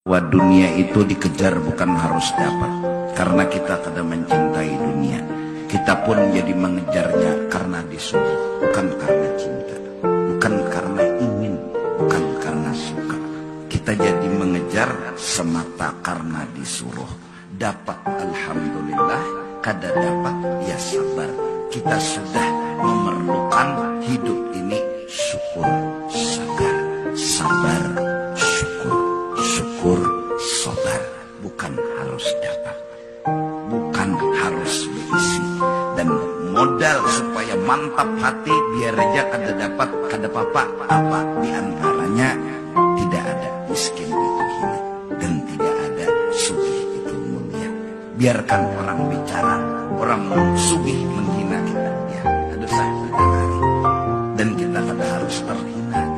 bahwa dunia itu dikejar bukan harus dapat. Karena kita kadang mencintai dunia. Kita pun jadi mengejarnya karena disuruh bukan karena cinta. Bukan karena ingin bukan karena suka. Kita jadi mengejar semata karena disuruh. Dapat alhamdulillah kada dapat ya sabar. Kita sudah memerlukan hidup bersyukur sabar bukan harus dapat bukan harus berisi dan modal supaya mantap hati biar aja kada dapat kada papa apa di antaranya tidak ada miskin itu hina dan tidak ada sugih itu mulia. Biarkan orang bicara orang sugih menghina kita. Ya ada saya dan kita kada harus terhina.